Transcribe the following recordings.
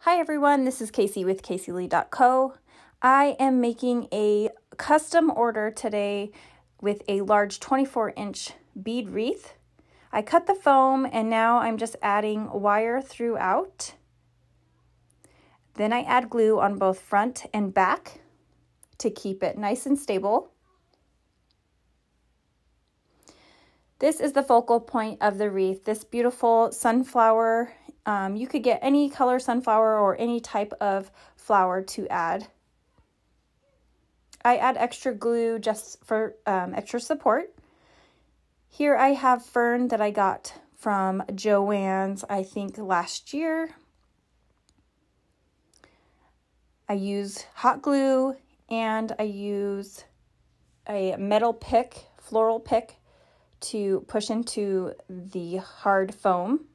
Hi everyone, this is Casey with CaseyLee.co. I am making a custom order today with a large 24 inch bead wreath. I cut the foam and now I'm just adding wire throughout. Then I add glue on both front and back to keep it nice and stable. This is the focal point of the wreath, this beautiful sunflower. Um, you could get any color sunflower or any type of flower to add. I add extra glue just for um, extra support. Here I have fern that I got from Joann's, I think last year. I use hot glue and I use a metal pick, floral pick, to push into the hard foam.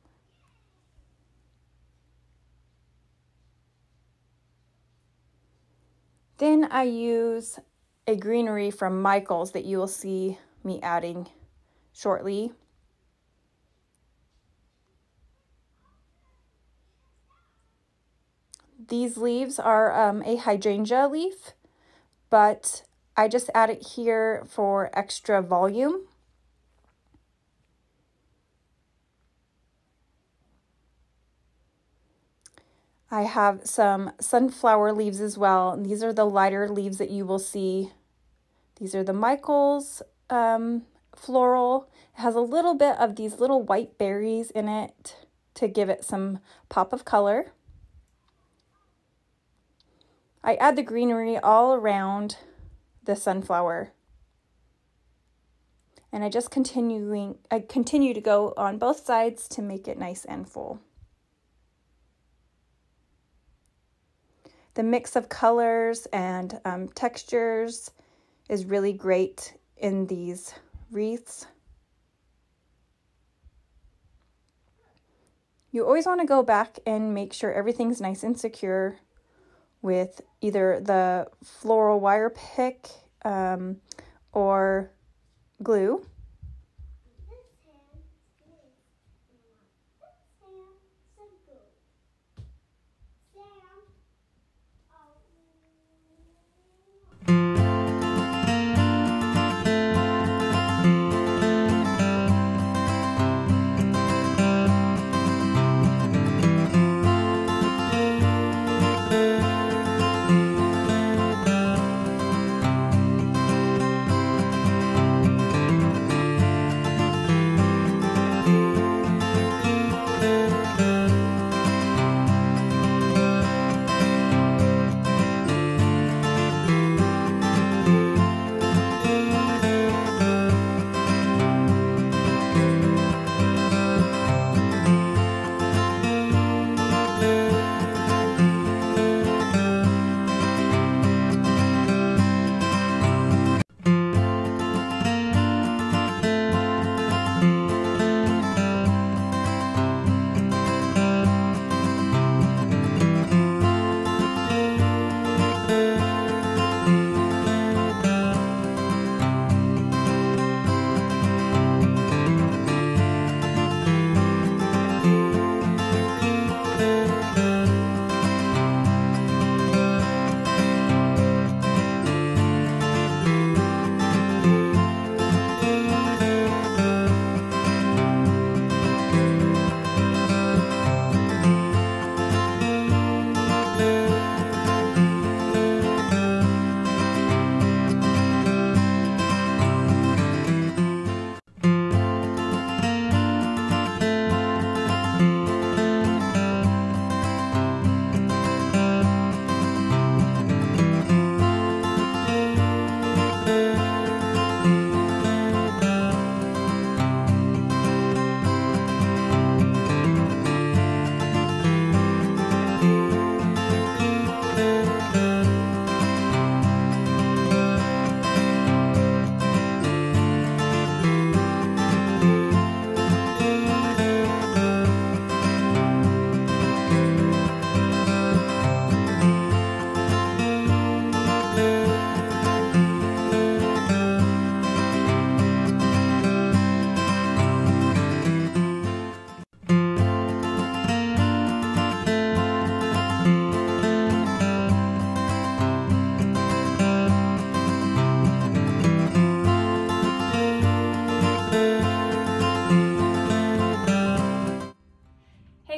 Then I use a greenery from Michaels that you will see me adding shortly. These leaves are um, a hydrangea leaf, but I just add it here for extra volume. I have some sunflower leaves as well. And these are the lighter leaves that you will see. These are the Michaels um, floral. It has a little bit of these little white berries in it to give it some pop of color. I add the greenery all around the sunflower. And I just continuing I continue to go on both sides to make it nice and full. The mix of colors and um, textures is really great in these wreaths. You always want to go back and make sure everything's nice and secure with either the floral wire pick um, or glue.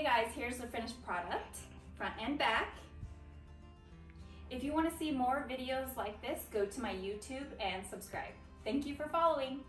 Guys, here's the finished product, front and back. If you want to see more videos like this, go to my YouTube and subscribe. Thank you for following.